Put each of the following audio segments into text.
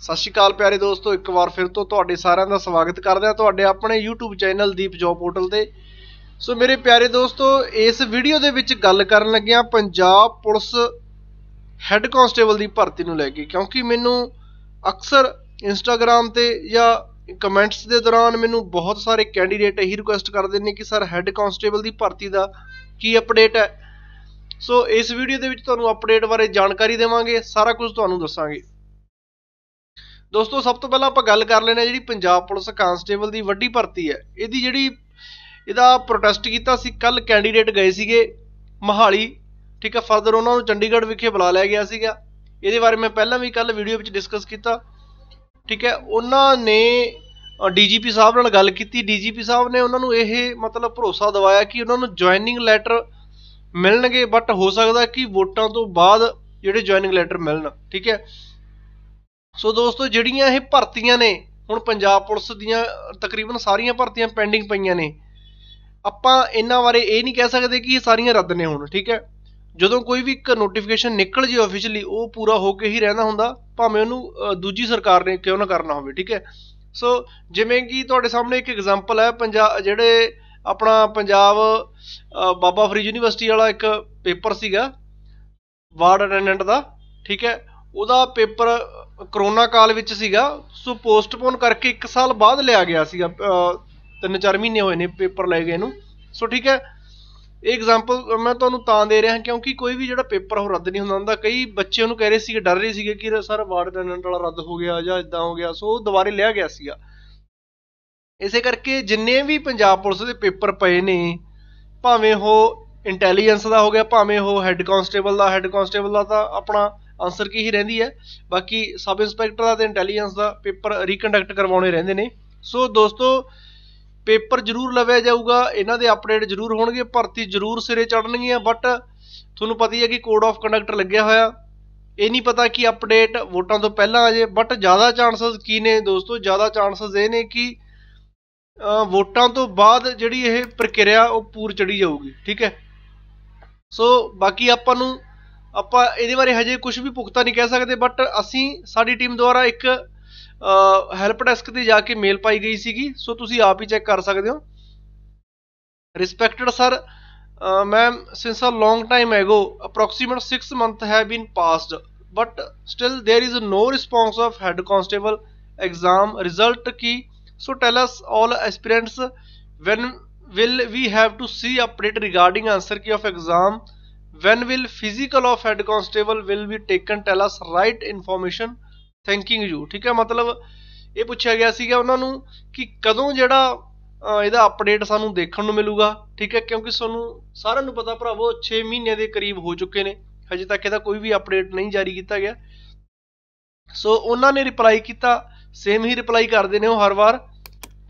ਸਤਿ ਸ਼੍ਰੀ ਅਕਾਲ ਪਿਆਰੇ ਦੋਸਤੋ, ਇੱਕ ਵਾਰ ਫਿਰ ਤੋਂ ਤੁਹਾਡੇ ਸਾਰਿਆਂ ਦਾ ਸਵਾਗਤ ਕਰਦੇ ਹਾਂ ਤੁਹਾਡੇ ਆਪਣੇ YouTube channel Deep job portal ਤੇ। ਸੋ ਮੇਰੇ ਪਿਆਰੇ ਦੋਸਤੋ, ਇਸ ਵੀਡੀਓ ਦੇ ਵਿੱਚ ਗੱਲ ਕਰਨ ਲੱਗਿਆ ਪੰਜਾਬ ਪੁਲਿਸ ਹੈੱਡ ਕਾਂਸਟੇਬਲ ਦੀ ਭਰਤੀ ਨੂੰ ਲੈ ਕੇ, ਕਿਉਂਕਿ ਮੈਨੂੰ ਅਕਸਰ ਇੰਸਟਾਗ੍ਰam ਤੇ ਜਾਂ ਕਮੈਂਟਸ ਦੇ ਦੌਰਾਨ ਮੈਨੂੰ ਬਹੁਤ ਸਾਰੇ ਕੈਂਡੀਡੇਟ ਇਹੀ ਰਿਕੁਐਸਟ ਕਰਦੇ ਨੇ ਕਿ, ਸਰ, ਹੈੱਡ ਕਾਂਸਟੇਬਲ ਦੀ ਭਰਤੀ ਦਾ ਕੀ ਅਪਡੇਟ ਹੈ? ਸੋ ਇਸ ਵੀਡੀਓ ਦੇ ਵਿੱਚ ਤੁਹਾਨੂੰ ਅਪਡੇਟ ਬਾਰੇ ਜਾਣਕਾਰੀ ਦੇਵਾਂਗੇ, ਸਾਰਾ ਕੁਝ ਤੁਹਾਨੂੰ ਦੱਸਾਂਗੇ। ਦੋਸਤੋ, ਸਭ ਤੋਂ ਪਹਿਲਾਂ ਆਪਾਂ ਗੱਲ ਕਰ ਲੈਣਾ ਜਿਹੜੀ ਪੰਜਾਬ ਪੁਲਿਸ ਕਾਂਸਟੇਬਲ ਦੀ ਵੱਡੀ ਭਰਤੀ ਹੈ। ਇਹਦੀ ਜਿਹੜੀ ਇਹਦਾ ਪ੍ਰੋਟੈਸਟ ਕੀਤਾ ਸੀ ਕੱਲ ਕੈਂਡੀਡੇਟ ਗਏ ਸੀਗੇ ਮਹਾਲੀ, ਠੀਕ ਹੈ ਫਰਦਰ ਉਹਨਾਂ ਨੂੰ ਚੰਡੀਗੜ੍ਹ ਵਿਖੇ ਬੁਲਾ ਲਿਆ ਗਿਆ ਸੀਗਾ। ਇਹਦੇ ਬਾਰੇ ਮੈਂ ਪਹਿਲਾਂ ਵੀ ਕੱਲ ਵੀਡੀਓ ਵਿੱਚ ਡਿਸਕਸ ਕੀਤਾ। ਠੀਕ ਹੈ, ਉਹਨਾਂ ਨੇ ਡੀਜੀਪੀ ਸਾਹਿਬ ਨਾਲ ਗੱਲ ਕੀਤੀ। ਡੀਜੀਪੀ ਸਾਹਿਬ ਨੇ ਉਹਨਾਂ ਨੂੰ ਇਹ ਮਤਲਬ ਭਰੋਸਾ ਦਿਵਾਇਆ ਕਿ ਉਹਨਾਂ ਨੂੰ ਜੁਆਇਨਿੰਗ ਲੈਟਰ ਮਿਲਣਗੇ ਬਟ ਹੋ ਸਕਦਾ ਕਿ ਵੋਟਾਂ ਤੋਂ ਬਾਅਦ ਜਿਹੜੇ ਜੁਆਇਨਿੰਗ ਲੈਟਰ ਮਿਲਣ। ਠੀਕ ਹੈ ਸੋ ਦੋਸਤੋ, ਜਿਹੜੀਆਂ ਇਹ ਭਰਤੀਆਂ ਨੇ, ਹੁਣ ਪੰਜਾਬ ਪੁਲਿਸ ਦੀਆਂ ਤਕਰੀਬਨ ਸਾਰੀਆਂ ਭਰਤੀਆਂ ਪੈਂਡਿੰਗ ਪਈਆਂ ਨੇ, ਆਪਾਂ ਇਹਨਾਂ ਬਾਰੇ ਇਹ ਨਹੀਂ ਕਹਿ ਸਕਦੇ ਕਿ ਇਹ ਸਾਰੀਆਂ ਰੱਦ ਨੇ ਹੁਣ, ਠੀਕ ਹੈ? ਜਦੋਂ ਕੋਈ ਵੀ ਇੱਕ ਨੋਟੀਫਿਕੇਸ਼ਨ ਨਿਕਲ ਜੇ ਆਫੀਸ਼ੀਅਲੀ ਉਹ ਪੂਰਾ ਹੋ ਕੇ ਹੀ ਰਹਿੰਦਾ ਹੁੰਦਾ, ਭਾਵੇਂ ਉਹਨੂੰ ਦੂਜੀ ਸਰਕਾਰ ਨੇ ਕਿਉਂ ਨਾ ਕਰਨਾ ਹੋਵੇ, ਠੀਕ ਹੈ? ਸੋ ਜਿਵੇਂ ਕਿ ਤੁਹਾਡੇ ਸਾਹਮਣੇ ਇੱਕ ਐਗਜ਼ਾਮਪਲ ਹੈ ਪੰਜਾਬ ਜਿਹੜੇ ਆਪਣਾ ਪੰਜਾਬ ਬਾਬਾ ਫਰੀਦ ਯੂਨੀਵਰਸਿਟੀ ਵਾਲਾ ਇੱਕ ਪੇਪਰ ਸੀਗਾ, ਵਾਰਡ ਅਟੈਂਡੈਂਟ ਦਾ, ਠੀਕ ਹੈ? ਉਹਦਾ ਪੇਪਰ ਕਰੋਨਾ ਕਾਲ ਵਿੱਚ ਸੀਗਾ, ਸੋ ਪੋਸਟਪੋਨ ਕਰਕੇ 1 ਸਾਲ ਬਾਅਦ ਲਿਆ ਗਿਆ ਸੀਗਾ ਤਿੰਨ ਚਾਰ ਮਹੀਨੇ ਹੋਏ ਨੇ ਪੇਪਰ ਲਏ ਗਏ ਨੂੰ। ਸੋ ਠੀਕ ਹੈ, ਇਹ ਐਗਜ਼ਾਮਪਲ ਮੈਂ ਤੁਹਾਨੂੰ ਤਾਂ ਦੇ ਰਿਹਾ ਕਿਉਂਕਿ ਕੋਈ ਵੀ ਜਿਹੜਾ ਪੇਪਰ ਉਹ ਰੱਦ ਨਹੀਂ ਹੁੰਦਾ ਹੁੰਦਾ। ਕਈ ਬੱਚੇ ਉਹਨੂੰ ਕਹਿ ਰਹੇ ਸੀਗੇ, ਡਰ ਰਹੇ ਸੀਗੇ ਕਿ ਸਰ ਵਾਰਡ ਅਟੈਂਡੈਂਟ ਵਾਲਾ ਰੱਦ ਹੋ ਗਿਆ ਜਾਂ ਇਦਾਂ ਹੋ ਗਿਆ, ਸੋ ਉਹ ਦੁਬਾਰੇ ਲਿਆ ਗਿਆ ਸੀਗਾ। ਇਸੇ ਕਰਕੇ ਜਿੰਨੇ ਵੀ ਪੰਜਾਬ ਪੁਲਿਸ ਦੇ ਪੇਪਰ ਪਏ ਨੇ, ਭਾਵੇਂ ਉਹ ਇੰਟੈਲੀਜੈਂਸ ਦਾ ਹੋ ਗਿਆ, ਭਾਵੇਂ ਉਹ ਹੈੱਡ ਕਾਂਸਟੇਬਲ ਦਾ ਹੈੱਡ ਕਾਂਸਟੇਬਲ ਦਾ ਤਾਂ ਆਪਣਾ ਆਨਸਰ ਕੀ ਹੀ ਰਹਿੰਦੀ ਹੈ। ਬਾਕੀ ਸਬ ਇੰਸਪੈਕਟਰ ਦਾ ਤੇ ਇੰਟੈਲੀਜੈਂਸ ਦਾ ਪੇਪਰ ਰੀਕੰਡਕਟ ਕਰਵਾਉਣੇ ਰਹਿੰਦੇ ਨੇ। ਸੋ ਦੋਸਤੋ, ਪੇਪਰ ਜ਼ਰੂਰ ਲਵਿਆ ਜਾਊਗਾ, ਇਹਨਾਂ ਦੇ ਅਪਡੇਟ ਜ਼ਰੂਰ ਹੋਣਗੇ, ਭਰਤੀ ਜ਼ਰੂਰ ਸਿਰੇ ਚੜਨਗੀਆਂ ਬਟ ਤੁਹਾਨੂੰ ਪਤਾ ਹੀ ਹੈ ਕਿ ਕੋਡ ਆਫ ਕੰਡਕਟ ਲੱਗਿਆ ਹੋਇਆ। ਇਹ ਨਹੀਂ ਪਤਾ ਕਿ ਅਪਡੇਟ ਵੋਟਾਂ ਤੋਂ ਪਹਿਲਾਂ ਆ ਜੇ ਬਟ ਜ਼ਿਆਦਾ ਚਾਂਸਸ ਕੀ ਨੇ ਦੋਸਤੋ, ਜ਼ਿਆਦਾ ਚਾਂਸਸ ਇਹ ਨੇ ਕਿ ਵੋਟਾਂ ਤੋਂ ਬਾਅਦ ਜਿਹੜੀ ਇਹ ਪ੍ਰਕਿਰਿਆ ਉਹ ਪੂਰ ਚੜੀ ਜਾਊਗੀ, ਠੀਕ ਹੈ। ਸੋ ਬਾਕੀ ਆਪਾਂ ਨੂੰ ਆਪਾਂ ਇਹਦੇ ਬਾਰੇ ਹਜੇ ਕੁਝ ਵੀ ਪੁਖਤਾ ਨਹੀਂ ਕਹਿ ਸਕਦੇ ਬਟ ਅਸੀਂ ਸਾਡੀ ਟੀਮ ਦੁਆਰਾ ਇੱਕ ਹੈਲਪ ਡੈਸਕ ਤੇ ਜਾ ਕੇ ਮੇਲ ਪਾਈ ਗਈ ਸੀਗੀ ਸੋ ਤੁਸੀਂ ਆਪ ਹੀ ਚੈੱਕ ਕਰ ਸਕਦੇ ਹੋ respected sir ma'am since a long time ago approximate 6 month have been passed but still there is no response of head constable exam result Ki so tell us all aspirants when will we have to see update regarding answer key of exam when will physical of head constable will be taken tell us right information thanking you ਠੀਕ ਹੈ, ਮਤਲਬ ਇਹ ਪੁੱਛਿਆ ਗਿਆ ਸੀਗਾ ਉਹਨਾਂ ਨੂੰ ਕਿ ਕਦੋਂ ਜਿਹੜਾ ਇਹਦਾ ਅਪਡੇਟ ਸਾਨੂੰ ਦੇਖਣ ਨੂੰ ਮਿਲੂਗਾ, ਠੀਕ ਹੈ, ਕਿਉਂਕਿ ਸਾਨੂੰ ਸਾਰਿਆਂ ਨੂੰ ਪਤਾ ਭਰਾਵੋ 6 ਮਹੀਨੇ ਦੇ ਕਰੀਬ ਹੋ ਚੁੱਕੇ ਨੇ, ਹਜੇ ਤੱਕ ਇਹਦਾ ਕੋਈ ਵੀ ਅਪਡੇਟ ਨਹੀਂ ਜਾਰੀ ਕੀਤਾ ਗਿਆ। ਸੋ ਉਹਨਾਂ ਨੇ ਰਿਪਲਾਈ ਕੀਤਾ ਸੇਮ ਹੀ ਰਿਪਲਾਈ ਕਰਦੇ ਨੇ ਉਹ ਹਰ ਵਾਰ।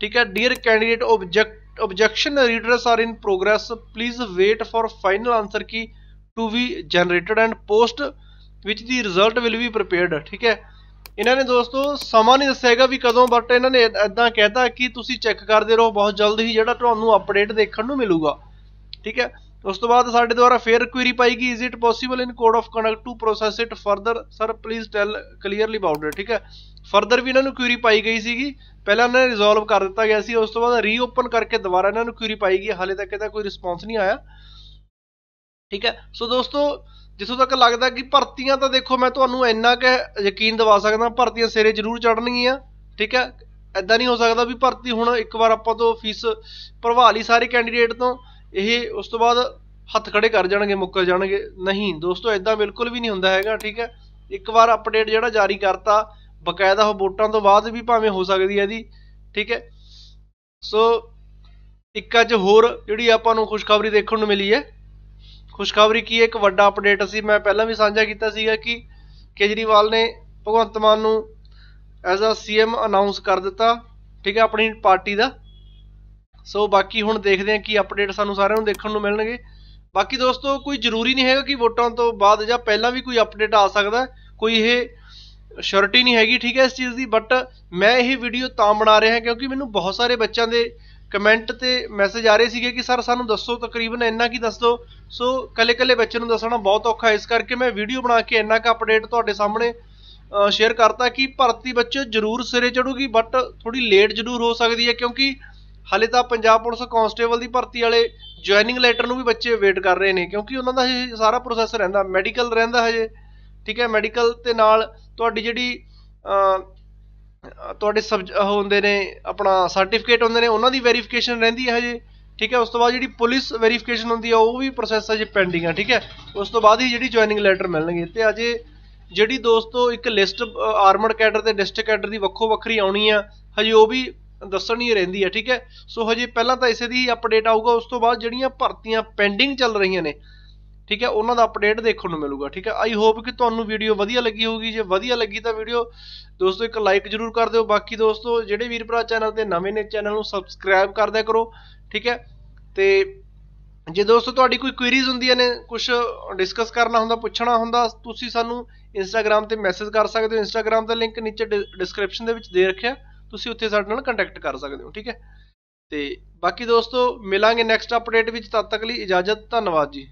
ਠੀਕ ਹੈ dear candidate object objection readers are in progress please wait for final answer key to be generated and post which the result will be prepared ਠੀਕ ਹੈ ਇਹਨਾਂ ਨੇ ਦੋਸਤੋ ਸਮਾਂ ਨਹੀਂ ਦੱਸਿਆਗਾ ਵੀ ਕਦੋਂ ਬਟ ਇਹਨਾਂ ਨੇ ਇਦਾਂ ਕਹਿਤਾ ਕਿ ਤੁਸੀਂ ਚੈੱਕ ਕਰਦੇ ਰਹੋ, ਬਹੁਤ ਜਲਦ ਹੀ ਜਿਹੜਾ ਤੁਹਾਨੂੰ ਅਪਡੇਟ ਦੇਖਣ ਨੂੰ ਮਿਲੂਗਾ, ਠੀਕ ਹੈ? ਉਸ ਤੋਂ ਬਾਅਦ ਸਾਡੇ ਦੁਆਰਾ ਫੇਰ ਕੁਇਰੀ ਪਾਈ ਗਈ is it possible in code of conduct to process it further sir please tell clearly about it ਠੀਕ ਹੈ? ਫਰਦਰ ਵੀ ਇਹਨਾਂ ਨੂੰ ਕੁਇਰੀ ਪਾਈ ਗਈ ਸੀਗੀ, ਪਹਿਲਾਂ ਇਹਨਾਂ ਨੇ ਰਿਜ਼ੋਲਵ ਕਰ ਦਿੱਤਾ ਗਿਆ ਸੀ, ਉਸ ਤੋਂ ਬਾਅਦ ਰੀਓਪਨ ਕਰਕੇ ਦੁਬਾਰਾ ਇਹਨਾਂ ਨੂੰ ਕੁਇਰੀ ਪਾਈ ਗਈ, ਹਾਲੇ ਤੱਕ ਇਹਦਾ ਕੋਈ ਰਿਸਪੌਂਸ ਨਹੀਂ ਆਇਆ। ਠੀਕ ਹੈ? ਸੋ ਦੋਸਤੋ, ਜਿੱਥੋਂ ਤੱਕ ਲੱਗਦਾ ਕਿ ਭਰਤੀਆਂ ਤਾਂ ਦੇਖੋ, ਮੈਂ ਤੁਹਾਨੂੰ ਇੰਨਾ ਕਿ ਯਕੀਨ ਦਿਵਾ ਸਕਦਾ, ਭਰਤੀਆਂ ਸਿਰੇ ਜ਼ਰੂਰ ਚੜਨਗੀਆਂ ਠੀਕ ਹੈ? ਐਦਾਂ ਨਹੀਂ ਹੋ ਸਕਦਾ ਵੀ ਭਰਤੀ ਹੁਣ ਇੱਕ ਵਾਰ ਆਪਾਂ ਤੋਂ ਫੀਸ ਭਰਵਾ ਲਈ ਸਾਰੇ ਕੈਂਡੀਡੇਟ ਤੋਂ, ਇਹ ਉਸ ਤੋਂ ਬਾਅਦ ਹੱਥ ਖੜੇ ਕਰ ਜਾਣਗੇ, ਮੁੱਕਰ ਜਾਣਗੇ। ਨਹੀਂ, ਦੋਸਤੋ ਐਦਾਂ ਬਿਲਕੁਲ ਵੀ ਨਹੀਂ ਹੁੰਦਾ ਹੈਗਾ, ਠੀਕ ਹੈ? ਇੱਕ ਵਾਰ ਅਪਡੇਟ ਜਿਹੜਾ ਜਾਰੀ ਕਰਤਾ, ਬਕਾਇਦਾ ਉਹ ਵੋਟਾਂ ਤੋਂ ਬਾਅਦ ਵੀ ਭਾਵੇਂ ਹੋ ਸਕਦੀ ਹੈ ਇਹਦੀ, ਠੀਕ ਹੈ? ਸੋ ਇੱਕ ਅੱਜ ਹੋਰ ਜਿਹੜੀ ਆਪਾਂ ਨੂੰ ਖੁਸ਼ਖਬਰੀ ਦੇਖਣ ਨੂੰ ਮਿਲੀ ਹੈ ਖੁਸ਼ਖਬਰੀ ਕੀ ਹੈ? ਇੱਕ ਵੱਡਾ ਅਪਡੇਟ ਅਸੀਂ, ਮੈਂ ਪਹਿਲਾਂ ਵੀ ਸਾਂਝਾ ਕੀਤਾ ਸੀਗਾ ਕਿ ਕੇਜਰੀਵਾਲ ਨੇ ਭਗਵੰਤ ਮਾਨ ਨੂੰ ਐਜ਼ ਅ ਸੀਐਮ ਅਨਾਉਂਸ ਕਰ ਦਿੱਤਾ, ਠੀਕ ਹੈ, ਆਪਣੀ ਪਾਰਟੀ ਦਾ। ਸੋ ਬਾਕੀ ਹੁਣ ਦੇਖਦੇ ਹਾਂ ਕੀ ਅਪਡੇਟ ਸਾਨੂੰ ਸਾਰਿਆਂ ਨੂੰ ਦੇਖਣ ਨੂੰ ਮਿਲਣਗੇ। ਬਾਕੀ ਦੋਸਤੋ, ਕੋਈ ਜ਼ਰੂਰੀ ਨਹੀਂ ਹੈਗਾ ਕਿ ਵੋਟਾਂ ਤੋਂ ਬਾਅਦ ਜਾਂ ਪਹਿਲਾਂ ਵੀ ਕੋਈ ਅਪਡੇਟ ਆ ਸਕਦਾ ਕੋਈ ਇਹ ਸ਼ੋਰਟੀ ਨਹੀਂ ਹੈਗੀ, ਠੀਕ ਹੈ, ਇਸ ਚੀਜ਼ ਦੀ। ਬਟ ਮੈਂ ਇਹ ਵੀਡੀਓ ਤਾਂ ਬਣਾ ਰਿਹਾ ਕਿਉਂਕਿ ਮੈਨੂੰ ਬਹੁਤ ਸਾਰੇ ਬੱਚਿਆਂ ਦੇ ਕਮੈਂਟ ਤੇ ਮੈਸੇਜ ਆ ਰਹੇ ਸੀਗੇ ਕਿ, ਸਰ, ਸਾਨੂੰ ਦੱਸੋ ਤਕਰੀਬਨ ਇੰਨਾ ਕੀ ਦੱਸ ਦਿਓ। ਸੋ ਕੱਲੇ ਕੱਲੇ ਬੱਚੇ ਨੂੰ ਦੱਸਣਾ ਬਹੁਤ ਔਖਾ ਇਸ ਕਰਕੇ ਮੈਂ ਵੀਡੀਓ ਬਣਾ ਕੇ ਇੰਨਾ ਕੁ ਅਪਡੇਟ ਤੁਹਾਡੇ ਸਾਹਮਣੇ ਸ਼ੇਅਰ ਕਰਤਾ ਕਿ ਭਰਤੀ ਬੱਚੇ ਜ਼ਰੂਰ ਸਿਰੇ ਚੜੂਗੀ ਬਟ ਥੋੜੀ ਲੇਟ ਜ਼ਰੂਰ ਹੋ ਸਕਦੀ ਹੈ ਕਿਉਂਕਿ ਹਾਲੇ ਤਾਂ ਪੰਜਾਬ ਪੁਲਿਸ ਕਾਂਸਟੇਬਲ ਦੀ ਭਰਤੀ ਵਾਲੇ ਜੁਆਇਨਿੰਗ ਲੈਟਰ ਨੂੰ ਵੀ ਬੱਚੇ ਵੇਟ ਕਰ ਰਹੇ ਨੇ, ਕਿਉਂਕਿ ਉਹਨਾਂ ਦਾ ਇਹ ਸਾਰਾ ਪ੍ਰੋਸੈਸ ਰਹਿੰਦਾ ਮੈਡੀਕਲ ਰਹਿੰਦਾ ਹਜੇ, ਠੀਕ ਹੈ? ਮੈਡੀਕਲ ਤੇ ਨਾਲ ਤੁਹਾਡੀ ਜਿਹੜੀ ਤੁਹਾਡੇ ਸਬਜ ਹੁੰਦੇ ਨੇ, ਆਪਣਾ ਸਰਟੀਫਿਕੇਟ ਹੁੰਦੇ ਨੇ, ਉਹਨਾਂ ਦੀ ਵੈਰੀਫਿਕੇਸ਼ਨ ਰਹਿੰਦੀ ਹੈ ਹਜੇ, ਠੀਕ ਹੈ? ਉਸ ਤੋਂ ਬਾਅਦ ਜਿਹੜੀ ਪੁਲਿਸ ਵੈਰੀਫਿਕੇਸ਼ਨ ਹੁੰਦੀ ਆ, ਉਹ ਵੀ ਪ੍ਰੋਸੈਸ ਅਜੇ ਪੈਂਡਿੰਗ ਆ, ਠੀਕ ਹੈ? ਉਸ ਤੋਂ ਬਾਅਦ ਹੀ ਜਿਹੜੀ ਜੁਆਇਨਿੰਗ ਲੈਟਰ ਮਿਲਣਗੇ। ਤੇ ਅਜੇ ਜਿਹੜੀ ਦੋਸਤੋ, ਇੱਕ ਲਿਸਟ ਆਰਮਡ ਕੈਡਰ ਤੇ ਡਿਸਟ੍ਰਿਕਟ ਕੈਡਰ ਦੀ ਵੱਖੋ ਵੱਖਰੀ ਆਉਣੀ ਆ, ਹਜੇ ਉਹ ਵੀ ਦੱਸਣੀ ਰਹਿੰਦੀ ਹੈ ਠੀਕ ਹੈ? ਸੋ ਹਜੇ ਪਹਿਲਾਂ ਤਾਂ ਇਸੇ ਦੀ ਅਪਡੇਟ ਆਊਗਾ, ਉਸ ਤੋਂ ਬਾਅਦ ਜਿਹੜੀਆਂ ਭਰਤੀਆਂ ਪੈਂਡਿੰਗ ਚੱਲ ਰਹੀਆਂ ਨੇ ਠੀਕ ਹੈ, ਉਹਨਾਂ ਦਾ ਅਪਡੇਟ ਦੇਖਣ ਨੂੰ ਮਿਲੂਗਾ, ਠੀਕ ਹੈ। ਆਈ ਹੋਪ ਕਿ ਤੁਹਾਨੂੰ ਵੀਡੀਓ ਵਧੀਆ ਲੱਗੀ ਹੋਊਗੀ। ਜੇ ਵਧੀਆ ਲੱਗੀ ਤਾਂ ਵੀਡੀਓ ਦੋਸਤੋ ਇੱਕ ਲਾਈਕ ਜ਼ਰੂਰ ਕਰ ਦਿਓ। ਬਾਕੀ ਦੋਸਤੋ, ਜਿਹੜੇ ਵੀਰ ਭਰਾ ਚੈਨਲ ਤੇ ਨਵੇਂ ਨੇ ਚੈਨਲ ਨੂੰ ਸਬਸਕ੍ਰਾਈਬ ਕਰਦਿਆ ਕਰੋ, ਠੀਕ ਹੈ। ਤੇ ਜੇ ਦੋਸਤੋ ਤੁਹਾਡੀ ਕੋਈ ਕੁਇਰੀਜ਼ ਹੁੰਦੀਆਂ ਨੇ ਕੁਝ ਡਿਸਕਸ ਕਰਨਾ ਹੁੰਦਾ, ਪੁੱਛਣਾ ਹੁੰਦਾ, ਤੁਸੀਂ ਸਾਨੂੰ ਇੰਸਟਾਗ੍ਰam ਤੇ ਮੈਸੇਜ ਕਰ ਸਕਦੇ ਹੋ। ਇੰਸਟਾਗ੍ਰam ਦਾ ਲਿੰਕ ਨੀਚੇ ਡਿਸਕ੍ਰਿਪਸ਼ਨ ਦੇ ਵਿੱਚ ਦੇ ਰੱਖਿਆ। ਤੁਸੀਂ ਉੱਥੇ ਸਾਡੇ ਨਾਲ ਕੰਟੈਕਟ ਕਰ ਸਕਦੇ ਹੋ, ਠੀਕ ਹੈ। ਤੇ ਬਾਕੀ ਦੋਸਤੋ, ਮਿਲਾਂਗੇ ਨੈਕਸਟ ਅਪਡੇਟ ਵਿੱਚ। ਤਦ ਤੱਕ ਲਈ ਇਜਾਜ਼ਤ, ਧੰਨਵਾਦ ਜੀ।